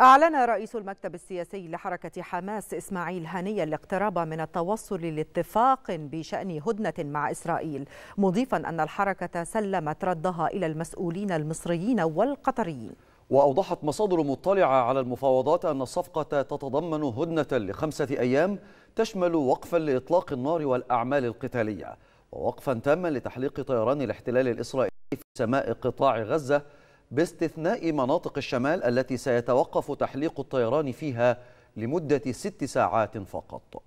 أعلن رئيس المكتب السياسي لحركة حماس إسماعيل هنية الاقتراب من التوصل لاتفاق بشأن هدنة مع إسرائيل مضيفا أن الحركة سلمت ردها إلى المسؤولين المصريين والقطريين. وأوضحت مصادر مطلعة على المفاوضات أن الصفقة تتضمن هدنة لخمسة أيام تشمل وقفا لإطلاق النار والأعمال القتالية ووقفا تاما لتحليق طيران الاحتلال الإسرائيلي في سماء قطاع غزة باستثناء مناطق الشمال التي سيتوقف تحليق الطيران فيها لمدة ست ساعات فقط.